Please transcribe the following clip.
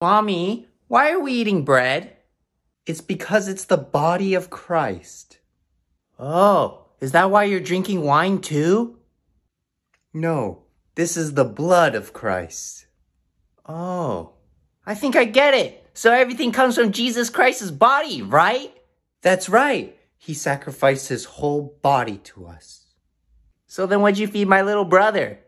Mommy, why are we eating bread? It's because it's the body of Christ. Oh, is that why you're drinking wine too? No, this is the blood of Christ. Oh, I think I get it. So everything comes from Jesus Christ's body, right? That's right. He sacrificed his whole body to us. So then what'd you feed my little brother?